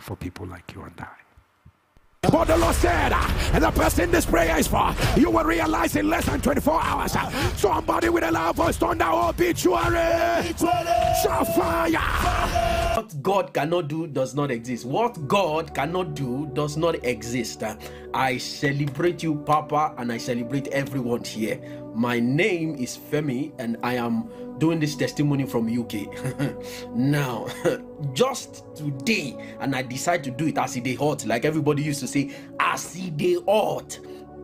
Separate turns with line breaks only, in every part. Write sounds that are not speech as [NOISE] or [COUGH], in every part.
for people like you and I. But the Lord said, uh, and the person this prayer is for, you will realize in less than 24 hours. Uh, somebody with a loud voice, thunder obituary, shall fire.
What God cannot do does not exist. What God cannot do does not exist. Uh, I celebrate you, Papa, and I celebrate everyone here. My name is Femi, and I am doing this testimony from UK. [LAUGHS] now, [LAUGHS] just today, and I decide to do it as it hot, like everybody used to say, as it hot.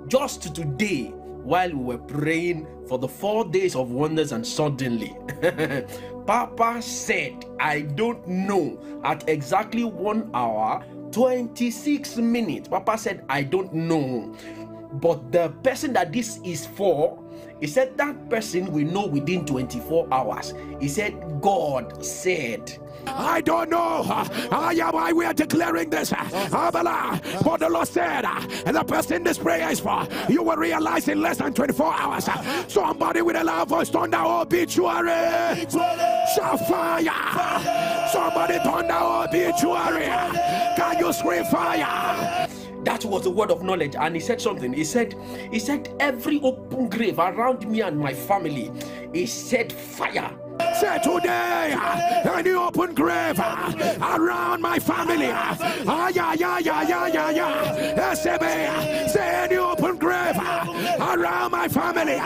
Just today, while we were praying for the four days of wonders, and suddenly, [LAUGHS] Papa said, I don't know, at exactly one hour, 26 minutes. Papa said, I don't know. But the person that this is for he said that person will know within 24 hours. He said, God said.
I don't know. I am why we are declaring this. But the Lord said, and the person this prayer is for, you will realize in less than 24 hours. Somebody with a loud voice, thunder oh, obituary. Shall fire. Somebody thunder oh, obituary. Can you scream fire?
That was the word of knowledge. And he said something. He said he said every open grave around me and my family he said fire
Say today, uh, any open grave uh, around my family. Uh, ah, yeah, yeah, yeah, yeah, yeah, yeah. Say any open grave around my family.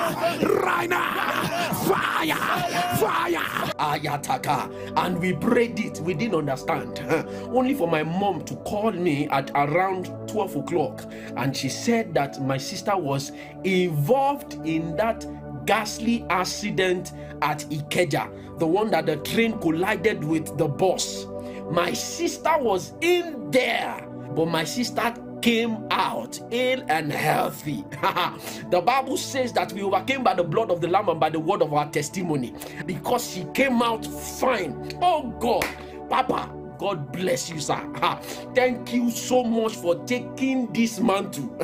Right now, fire, fire.
Ayataka. And we prayed it. We didn't understand. Only for my mom to call me at around 12 o'clock. And she said that my sister was involved in that ghastly accident at Ikeja, the one that the train collided with the bus. My sister was in there, but my sister came out ill and healthy. [LAUGHS] the Bible says that we overcame by the blood of the Lamb and by the word of our testimony because she came out fine. Oh God, Papa, God bless you, sir. Thank you so much for taking this mantle.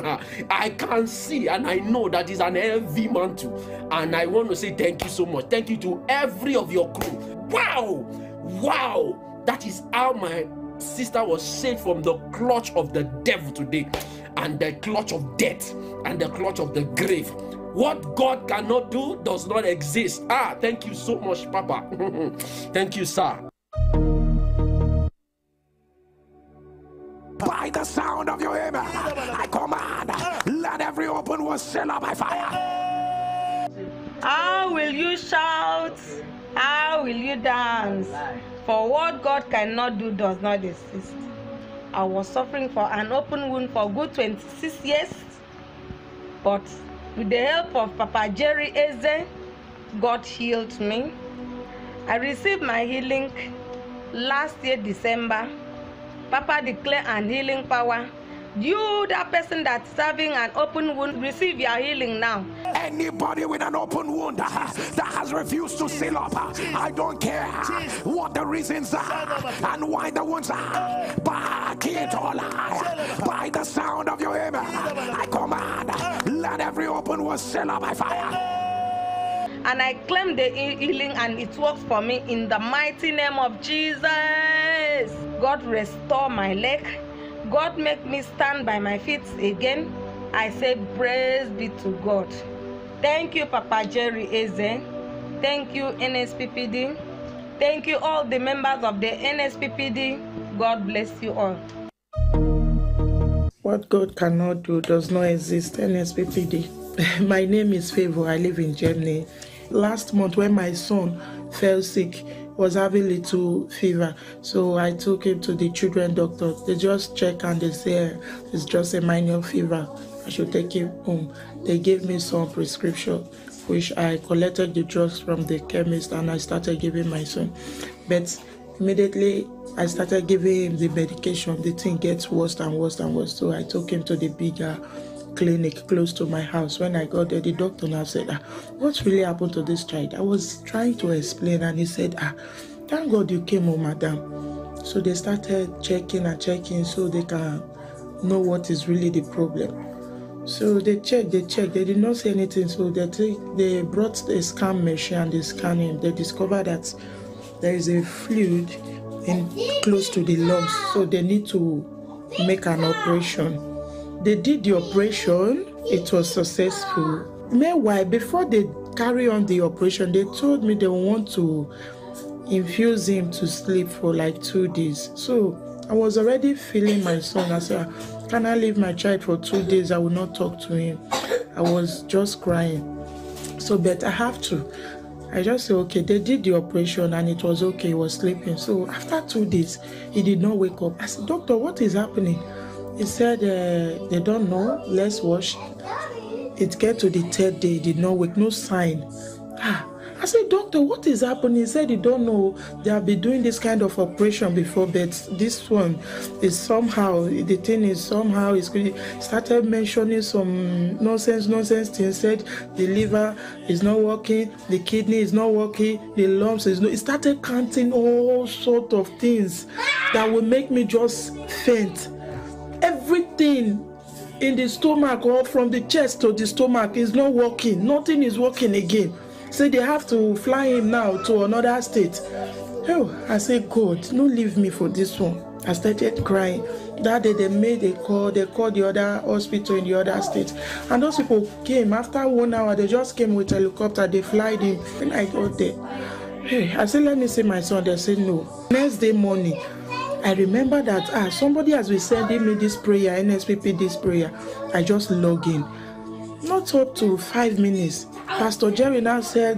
I can see and I know that is an heavy mantle. And I want to say thank you so much. Thank you to every of your crew. Wow! Wow! That is how my sister was saved from the clutch of the devil today and the clutch of death and the clutch of the grave. What God cannot do does not exist. Ah, thank you so much, Papa. [LAUGHS] thank you, sir.
By the sound of your amen. I command, let every open was sealed up by fire.
How will you shout? How will you dance? For what God cannot do does not exist. I was suffering for an open wound for good 26 years, but with the help of Papa Jerry Eze, God healed me. I received my healing last year, December. Papa declare an healing power. You, that person that's serving an open wound, receive your healing now.
Anybody with an open wound uh, that has refused to seal up, uh, I don't care what the reasons are and why the wounds are. Back it all by the sound of your amen. I command, let every open wound seal up by fire
and I claim the healing and it works for me in the mighty name of Jesus. God restore my leg. God make me stand by my feet again. I say praise be to God. Thank you, Papa Jerry Eze. Thank you, NSPPD. Thank you, all the members of the NSPPD. God bless you all.
What God cannot do does not exist, NSPPD. [LAUGHS] my name is Favor. I live in Germany. Last month, when my son fell sick, was having little fever. So I took him to the children doctor. They just check and they say eh, it's just a minor fever. I should take him home. They gave me some prescription, which I collected the drugs from the chemist and I started giving my son. But immediately I started giving him the medication. The thing gets worse and worse and worse. So I took him to the bigger clinic close to my house. When I got there, the doctor now said, ah, What really happened to this child? I was trying to explain, and he said, Ah, thank God you came home, madam. So they started checking and checking so they can know what is really the problem. So they checked, they checked, they did not say anything. So they take, they brought a scan machine and they scanned him. They discovered that there is a fluid in close to the lungs, so they need to make an operation. They did the operation, it was successful. Meanwhile, before they carry on the operation, they told me they want to infuse him to sleep for like two days. So I was already feeling my son. I said, Can I leave my child for two days? I will not talk to him. I was just crying. So, but I have to. I just said, okay, they did the operation and it was okay, he was sleeping. So after two days, he did not wake up. I said, Doctor, what is happening? He said, uh, they don't know, let's wash. It get to the third day, did not wake, no sign. Ah, I said, Doctor, what is happening? He said, You don't know. They have been doing this kind of operation before, but this one is somehow, the thing is somehow, is started mentioning some nonsense, nonsense things. Said the liver is not working, the kidney is not working, the lumps is not. It started counting all sort of things that will make me just faint. Everything in the stomach or from the chest to the stomach is not working. Nothing is working again. Say they have to fly him now to another state. Oh, I said, God, no leave me for this one. I started crying. That day they made a call, they called the other hospital in the other state. And those people came after one hour, they just came with helicopter, they flied him. When I got there, hey, I said, let me see my son. They said no. Next day morning, I remember that ah, somebody has been sending me this prayer, NSPP this prayer. I just log in. Not up to five minutes. Pastor Jerry now said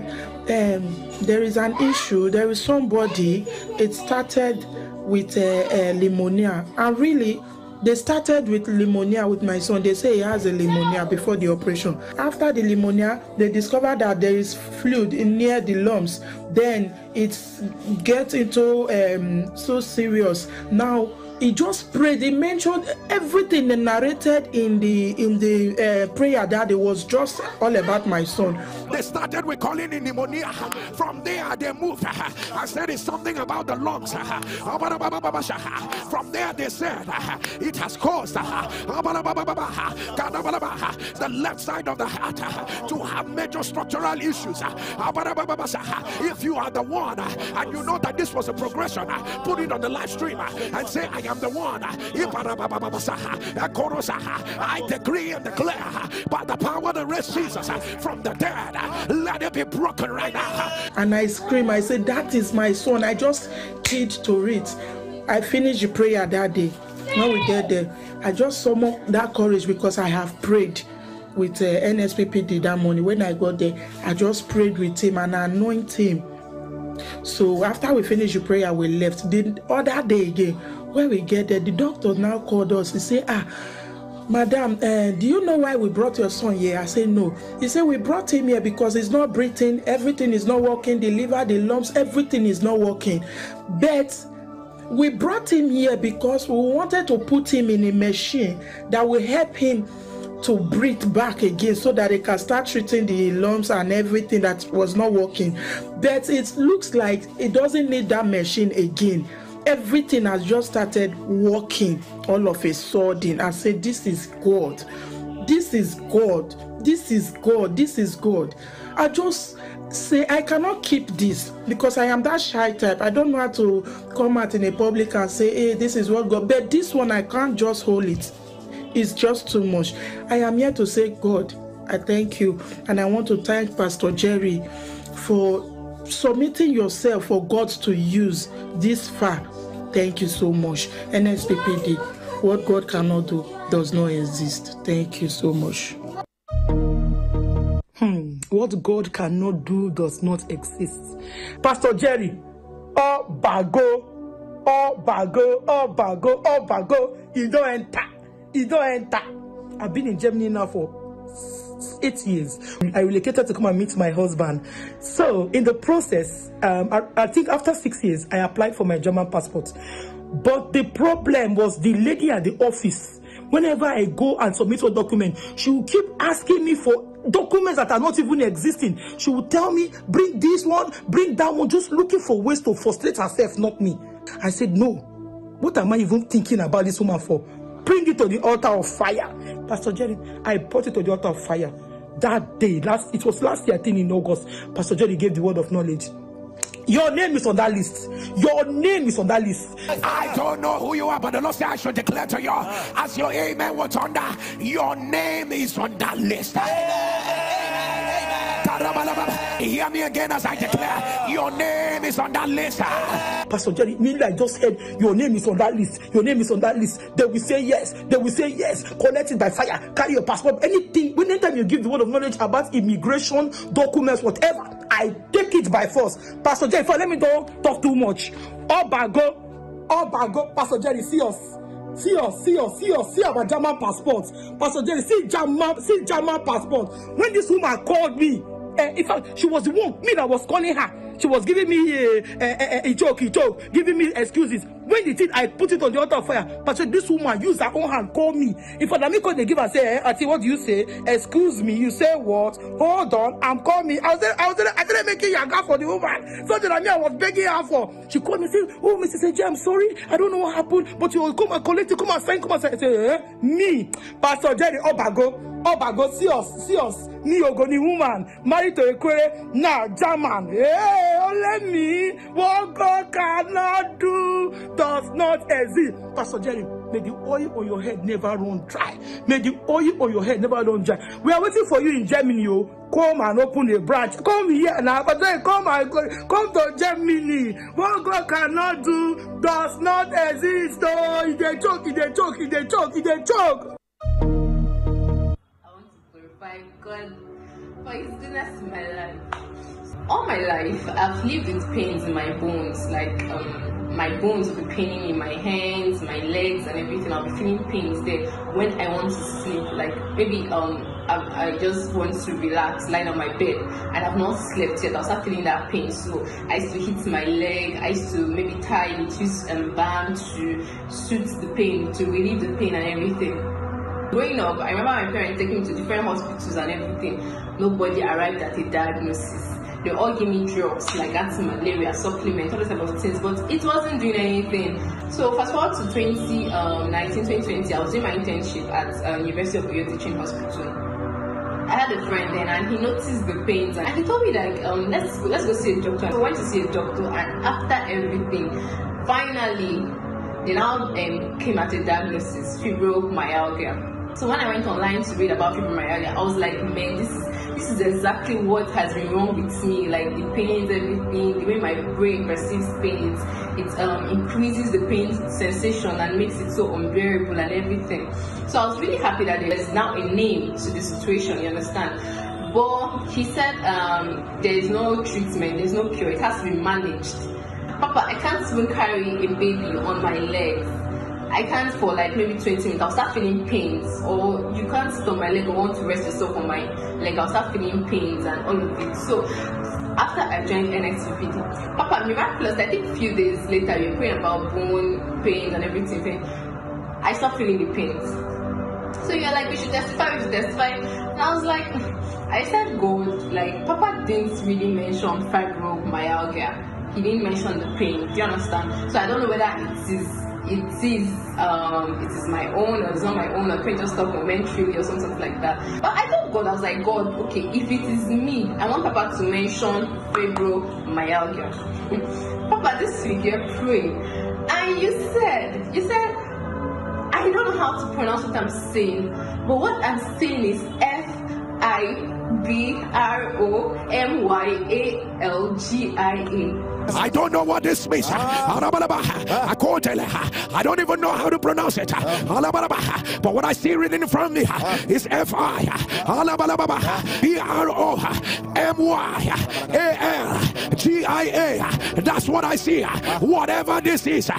um, there is an issue. There is somebody. It started with uh, uh, pneumonia, and really, they started with pneumonia with my son. They say he has a pneumonia before the operation. After the pneumonia, they discovered that there is fluid in near the lungs. Then it gets into um, so serious. Now he just prayed. He mentioned everything they narrated in the in the uh, prayer that it was just all about my son.
They started with calling in pneumonia. From there they moved. I said it's something about the lungs. From there they said it has caused the left side of the heart to have major structural issues. If you are the one and you know that this was a progression put it on the live stream and say i am the one. I decree and declare by the power that raised Jesus from the dead, let it be broken right now.
And I scream, I say, That is my son. I just keyed to it. I finished the prayer that day. When we get there, I just summon that courage because I have prayed with uh, NSPPD that morning. When I got there, I just prayed with him and anointed him. So after we finished the prayer, we left. The other day again, when we get there, the doctor now called us. He said, Ah, Madam, uh, do you know why we brought your son here? I said, No. He said, We brought him here because he's not breathing, everything is not working, the liver, the lumps, everything is not working. But we brought him here because we wanted to put him in a machine that will help him to breathe back again so that they can start treating the lumps and everything that was not working. But it looks like it doesn't need that machine again everything has just started working all of a sudden. I said this is god. This is god. This is god. This is god. I just say i cannot keep this because i am that shy type. I don't know how to come out in a public and say hey this is what god but this one i can't just hold it. It's just too much. I am here to say god i thank you. And i want to thank pastor jerry for submitting yourself for God to use this far. Thank you so much. NSPPD, what God cannot do does not exist. Thank you so much. Hmm, what God cannot do does not exist. Pastor Jerry, oh bago, oh bago, oh bago, oh bago, you don't enter, you don't enter. I've been in Germany now for eight years. I relocated to come and meet my husband. So in the process, um, I, I think after six years, I applied for my German passport. But the problem was the lady at the office. Whenever I go and submit a document, she will keep asking me for documents that are not even existing. She will tell me, bring this one, bring that one, just looking for ways to frustrate herself, not me. I said, no. What am I even thinking about this woman for? Bring it to the altar of fire. Pastor Jerry, I brought it to the altar of fire. That day, last it was last year, I think in August, Pastor Jerry gave the word of knowledge.
Your name is on that list. Your name is on that list.
I don't know who you are, but the Lord said I should declare to you as your amen was under, your name is on that list. Hear me again as I declare, your name is on that list.
Pastor Jerry, meanwhile, I just said your name is on that list. Your name is on that list. They will say yes. They will say yes. Collect it by fire. Carry your passport. Anything. Anytime you give the word of knowledge about immigration, documents, whatever, I take it by force. Pastor Jerry, let me don't talk too much. Obago, Obago, Pastor Jerry, see us. See us, see us, see us, see our German passport. Pastor Jerry, see German, see German passport. When this woman called me, uh, in fact, she was the one, me that was calling her. She was giving me a, a, a, a joke, a joke, giving me excuses. When the thing, I put it on the altar of fire. So this woman used her own hand, call me. If I me call, they give her say, eh, Ati, what do you say? Excuse me. You say what? Hold on, I'm me. I was there, I was there, I make it yaga for the woman. Something that me, I was begging her for. She called me said, Oh, Mrs. Eji, I'm sorry. I don't know what happened, but you come and collect it, come and sign, come and sign. Say, eh? Me, Pastor Jerry Obago. Obago, see us, see us. Me, Ogoni woman, married to a Kwere, now German. Hey, only me. What God cannot do does not exist. Pastor Jerry, may the oil on your head never run dry. May the oil on your head never run dry. We are waiting for you in Germany, oh. Come and open a branch. Come here now. Then come and go, come to Germany. What God cannot do does not exist. Oh, it's a joke, it's a joke, it's a joke, it's a joke.
by God for His goodness in my life. All my life, I've lived with pains in my bones, like um, my bones will be paining in my hands, my legs, and everything. I'll be feeling pains there when I want to sleep. Like maybe um, I, I just want to relax, lying on my bed, and I've not slept yet. I'll start feeling that pain. So I used to hit my leg. I used to maybe tie it, use um, balm to soothe the pain, to relieve the pain and everything. Growing up, I remember my parents taking me to different hospitals and everything. Nobody arrived at a diagnosis. They all gave me drugs like anti-malaria, supplement, all those type of things, but it wasn't doing anything. So fast forward to 2019, um, 2020, I was doing my internship at um, University of Oyo Teaching Hospital. I had a friend then and he noticed the pains and he told me like um let's go, let's go see a doctor. So I went to see a doctor and after everything, finally they now um, came at a diagnosis fibromyalgia. So when I went online to read about fibromyalgia, I was like, man, this is exactly what has been wrong with me. Like the pains, everything, the way my brain perceives pains, it um, increases the pain sensation and makes it so unbearable and everything. So I was really happy that there is now a name to the situation. You understand? But he said um, there is no treatment, there's no cure. It has to be managed. Papa, I can't even carry a baby on my legs I can't for like maybe 20 minutes, I'll start feeling pains, or you can't sit on my leg or want to rest yourself on my leg, I'll start feeling pains and all of it. So after I joined NSPPD, Papa, miraculous, I think a few days later, you're praying about bone pains and everything. I stopped feeling the pains. So you're like, we should testify, we should testify. And I was like, [LAUGHS] I said God, like, Papa didn't really mention fibromyalgia. He didn't mention the pain. Do you understand? So I don't know whether it is it is um, it is my own or it's not my own or can just stop momentarily or something like that. But I told God, I was like, God, okay, if it is me, I want Papa to mention fibromyalgia. [LAUGHS] Papa, this week you're praying, and you said, you said, I don't know how to pronounce what I'm saying, but what I'm saying is F I B R O M Y A L G I A.
I don't know what this means. Ah. I don't even know how to pronounce it. Ah. But what I see written in front of me ah. is F I. B R O M Y A L G I A. That's what I see. Whatever this is,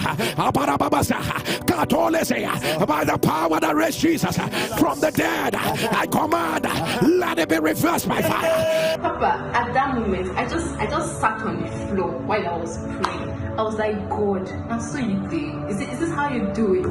by the power that raised Jesus from the dead, I command, let it be reversed by fire.
Papa, at that moment, I just I just sat on the floor while I was praying. I was like, God, I'm so you is this how you do it?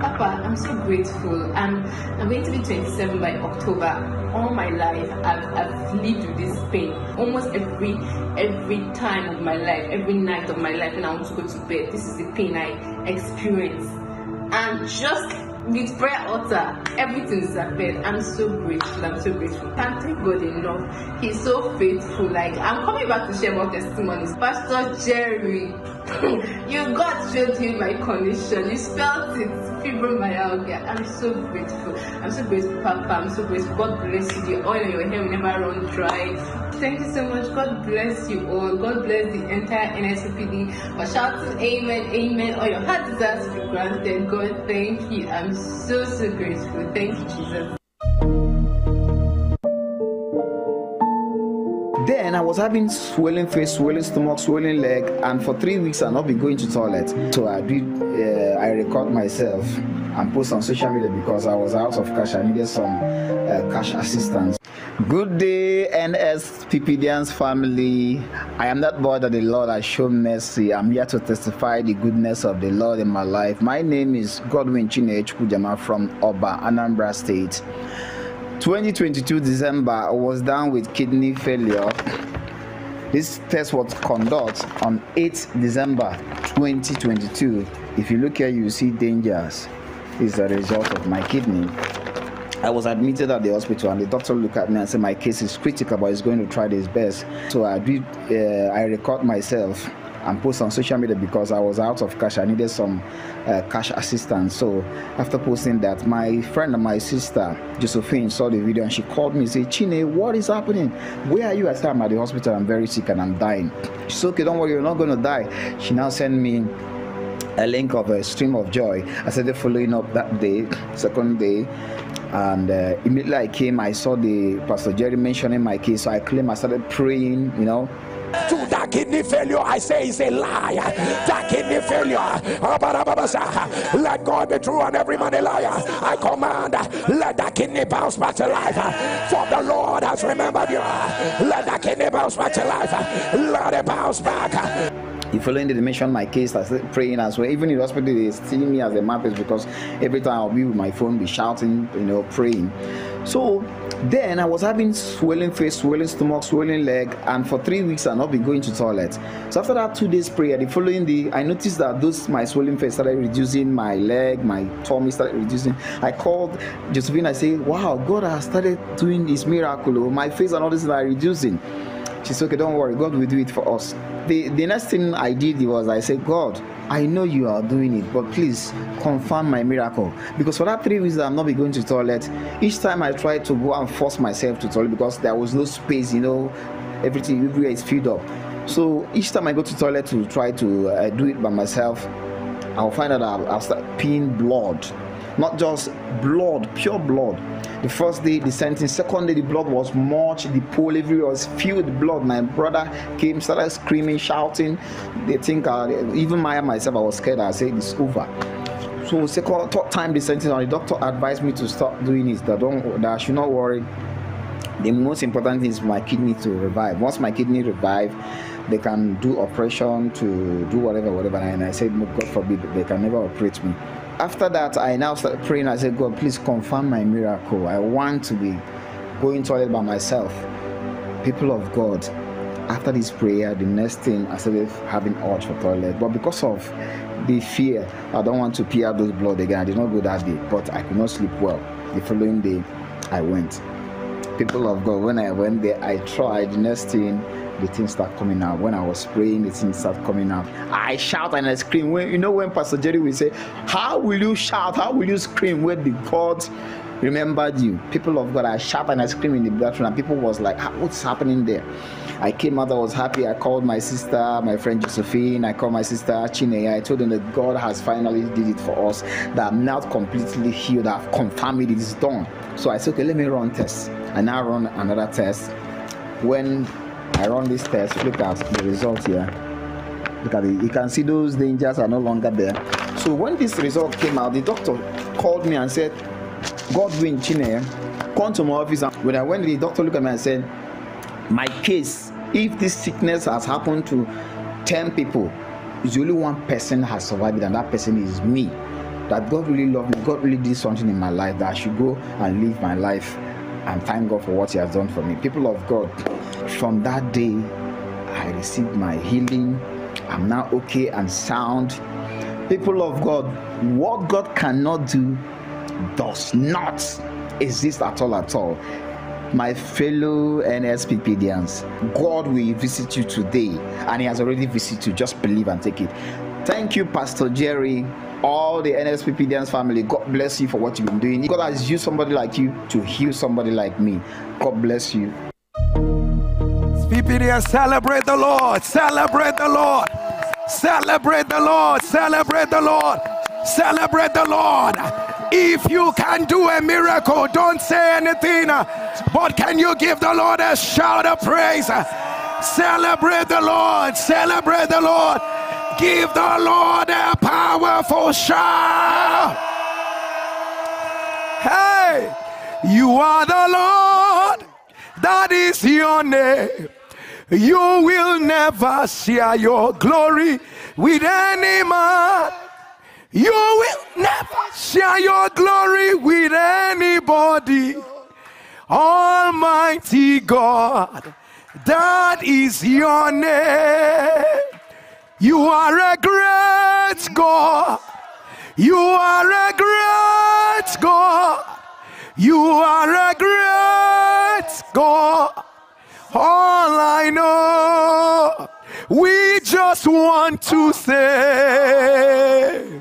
Papa, I'm so grateful. I'm, I'm going to be 27 by October. All my life, I've, I've lived with this pain. Almost every every time of my life, every night of my life when I want to go to bed, this is the pain I experience. And just with prayer altar, everything is disappeared. I'm so grateful. I'm so grateful. Can't thank God enough. He's so faithful. Like I'm coming back to share more testimonies. Pastor Jerry, [LAUGHS] you God showed me my condition. You spelled it fibromyalgia. I'm so grateful. I'm so grateful, Papa. I'm so grateful. God bless you. The oil in your hair will never run dry. Thank you so much. God bless you all. God bless the entire NSPPD. But shout to Amen, Amen. All your heart desires be granted. God, thank you. I'm so, so grateful. Thank you, Jesus.
Then I was having swelling face, swelling stomach, swelling leg, and for three weeks I not been going to toilet. So I did, uh, I record myself and post on social media because I was out of cash. I needed some uh, cash assistance. Good day, NSPPDians family. I am that boy that the Lord has shown mercy. I'm here to testify the goodness of the Lord in my life. My name is Godwin Chinech Kujama from Oba, Anambra State. 2022 December, I was down with kidney failure. This test was conducted on 8 December 2022. If you look here, you see dangers. Is a result of my kidney. I was admitted at the hospital, and the doctor looked at me and said my case is critical, but he's going to try his best. So I did. Uh, I record myself and post on social media because I was out of cash. I needed some uh, cash assistance. So after posting that, my friend and my sister Josephine saw the video and she called me and said, Chine, what is happening? Where are you? I said, I'm at the hospital. I'm very sick and I'm dying. She said, okay, don't worry, you're not going to die. She now sent me a link of a stream of joy. I started following up that day, second day, and uh, immediately I came, I saw the Pastor Jerry mentioning my case, so I claimed, I started praying, you know,
to that kidney failure, I say it's a lie. That kidney failure, let God be true and every man a liar. I command, let that kidney bounce back to life. For the Lord has remembered you. Let that kidney bounce back to life. Let it bounce back.
If following the mention my case, started praying as well. Even in the hospital, they see me as a mapist because every time I'll be with my phone, be shouting, you know, praying. So then I was having swelling face, swelling stomach, swelling leg, and for three weeks I not be going to toilet. So after that two days prayer, the following day I noticed that those my swelling face started reducing, my leg, my tummy started reducing. I called Josephine. I say, "Wow, God has started doing this miracle. Oh, my face and all this are reducing." She said, "Okay, don't worry. God will do it for us." The the next thing I did was I said, "God, I know you are doing it, but please confirm my miracle. Because for that three weeks, I'm not be going to toilet. Each time I try to go and force myself to toilet because there was no space, you know, everything everywhere is filled up. So each time I go to toilet to try to uh, do it by myself, I'll find out I'll, I'll start peeing blood, not just blood, pure blood. The first day, the sentence. Second day, the blood was much. The pool everywhere was filled with blood. My brother came, started screaming, shouting. They think, uh, even Maya myself, I was scared. I said, it's over. So second, third time, the sentence, and the doctor advised me to stop doing it. That don't, that I should not worry. The most important thing is my kidney to revive. Once my kidney revive, they can do operation to do whatever, whatever. And I said, God forbid, they can never operate me after that, I now started praying. I said, God, please confirm my miracle. I want to be going toilet by myself. People of God, after this prayer, the next thing I started having urge for toilet. But because of the fear, I don't want to pee out those blood again. I did not go that day, but I could not sleep well. The following day, I went. People of God, when I went there, I tried. The next thing, the things start coming out. When I was praying, the things start coming out. I shout and I scream. When you know when Pastor Jerry will say, How will you shout? How will you scream when the God remembered you? People of God, I shout and I scream in the bathroom, and people was like, ah, What's happening there? I came out, I was happy. I called my sister, my friend Josephine, I called my sister Chine. I told them that God has finally did it for us, that I'm now completely healed. I've confirmed it is done. So I said, okay, let me run tests. I now run another test. When I run this test, look at the result here. Look at it. You can see those dangers are no longer there. So when this result came out, the doctor called me and said, Godwin Chine, come to my office. And when I went, the doctor looked at me and said, My case, if this sickness has happened to 10 people, it's only one person has survived it, and that person is me. That God really loved me, God really did something in my life that I should go and live my life and thank God for what He has done for me. People of God, from that day, I received my healing. I'm now okay and sound. People of God, what God cannot do, does not exist at all at all my fellow NSPPDians, God will visit you today, and He has already visited you. Just believe and take it. Thank you, Pastor Jerry, all the NSPPDians family. God bless you for what you've been doing. God has used somebody like you to heal somebody like me. God bless you.
PPDians, celebrate the Lord, celebrate the Lord, celebrate the Lord, celebrate the Lord, celebrate the Lord. If you can do a miracle, don't say anything, but can you give the Lord a shout of praise? Celebrate the Lord, celebrate the Lord. Give the Lord a powerful shout. Hey, you are the Lord, that is your name. You will never share your glory with any man. You will never share your glory with anybody. Almighty God, that is your name. You are a great God. You are a great God. You are a great God. All I know, we just want to say,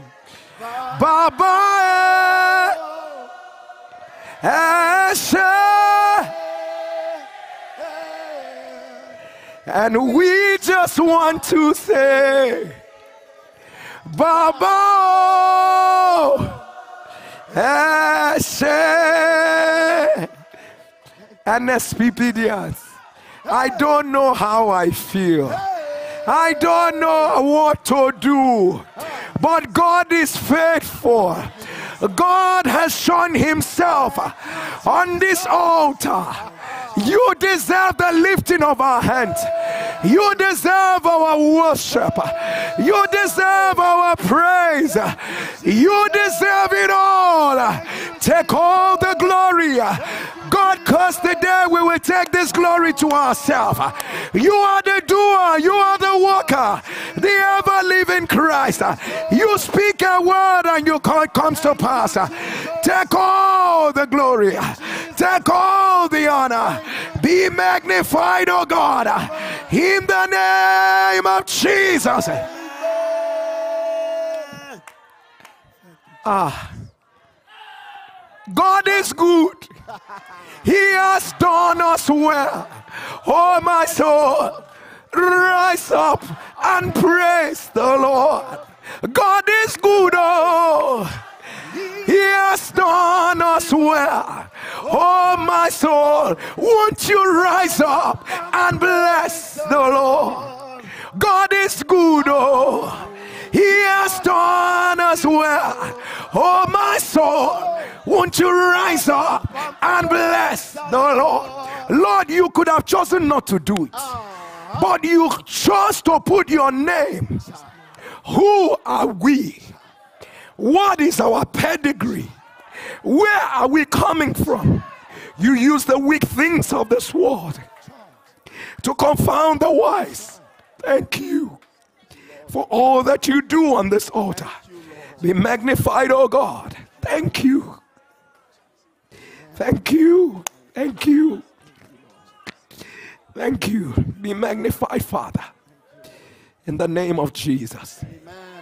Baba, Eshe. And we just want to say, Baba, SPPDians. I don't know how I feel. I don't know what to do. But God is faithful. God has shown himself on this altar. You deserve the lifting of our hands. You deserve our worship. You deserve our praise. You deserve it all. Take all the glory. God cursed the day we will take this glory to ourselves. You are the doer, you are the worker, the ever living Christ. You speak a word and you it comes to pass. Take all the glory, take all the honor. Be magnified, oh God, in the name of Jesus. Ah. God is good. He has done us well. Oh, my soul, rise up and praise the Lord. God is good. Oh, He has done us well. Oh, my soul, won't you rise up and bless the Lord? God is good. Oh, He has done us well. Oh, my soul, won't you rise up and bless the Lord? Lord, you could have chosen not to do it, but you chose to put your name. Who are we? What is our pedigree? Where are we coming from? You use the weak things of this world to confound the wise. Thank you for all that you do on this altar. Be magnified, oh God. Thank you. Thank you. Thank you. Thank you. Be magnified, Father. In the name of Jesus. Amen.